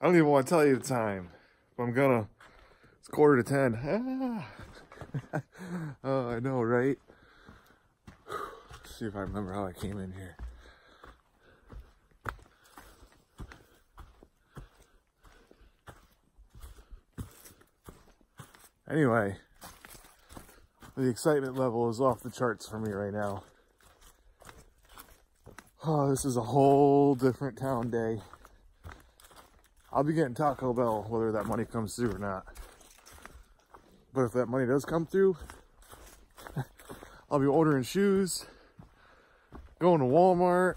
I don't even want to tell you the time, but I'm gonna. It's quarter to ten. Ah. oh, I know, right? Let's see if I remember how I came in here. Anyway, the excitement level is off the charts for me right now. Oh, this is a whole different town day. I'll be getting Taco Bell whether that money comes through or not. But if that money does come through, I'll be ordering shoes, going to Walmart.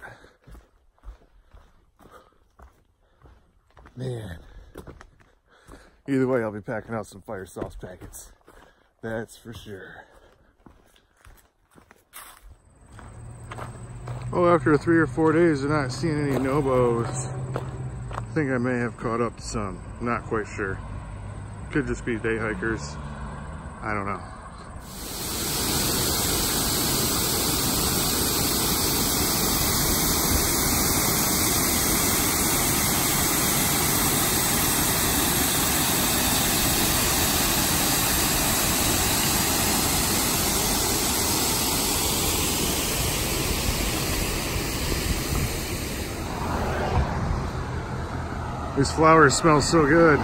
Man. Either way, I'll be packing out some fire sauce packets. That's for sure. Oh, after three or four days of not seeing any Nobos, think I may have caught up to some. Not quite sure. Could just be day hikers. I don't know. These flowers smell so good.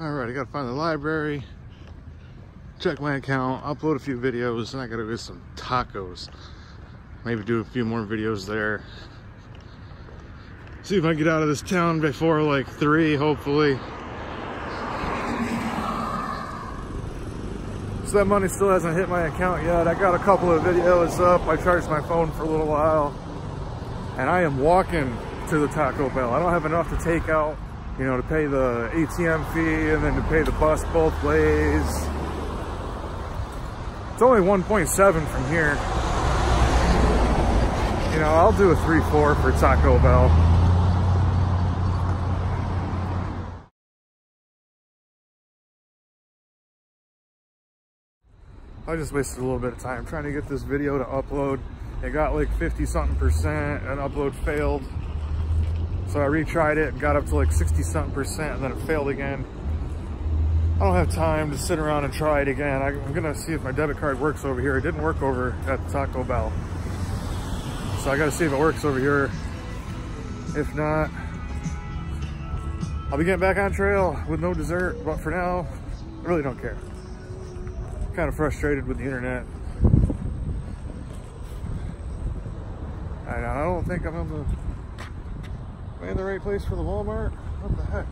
All right, I gotta find the library, check my account, upload a few videos, and I gotta get some tacos. Maybe do a few more videos there. See if I can get out of this town before like three, hopefully. So that money still hasn't hit my account yet. I got a couple of videos up. I charged my phone for a little while. And I am walking to the Taco Bell. I don't have enough to take out, you know, to pay the ATM fee and then to pay the bus both ways. It's only 1.7 from here. You know, I'll do a 3-4 for Taco Bell. I just wasted a little bit of time trying to get this video to upload. It got like 50 something percent and upload failed. So I retried it and got up to like 60 something percent and then it failed again. I don't have time to sit around and try it again. I'm gonna see if my debit card works over here. It didn't work over at Taco Bell. So I gotta see if it works over here. If not, I'll be getting back on trail with no dessert. But for now, I really don't care kind of frustrated with the internet. And I don't think I'm in the, am I in the right place for the Walmart? What the heck?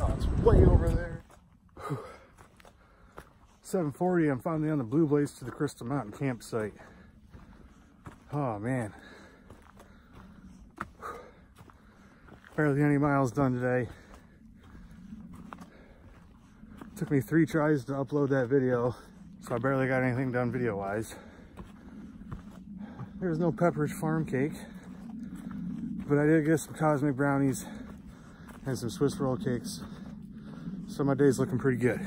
Oh, it's way over there. 740, I'm finally on the Blue Blaze to the Crystal Mountain campsite. Oh man. Barely any miles done today. Took me three tries to upload that video, so I barely got anything done video-wise. There's no Pepperidge Farm cake, but I did get some Cosmic Brownies and some Swiss roll cakes. So my day's looking pretty good.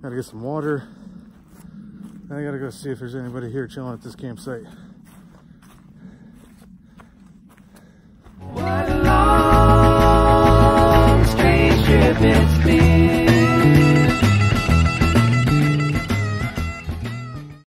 Gotta get some water. I gotta go see if there's anybody here chilling at this campsite.